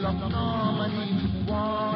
long, long, long, long, long,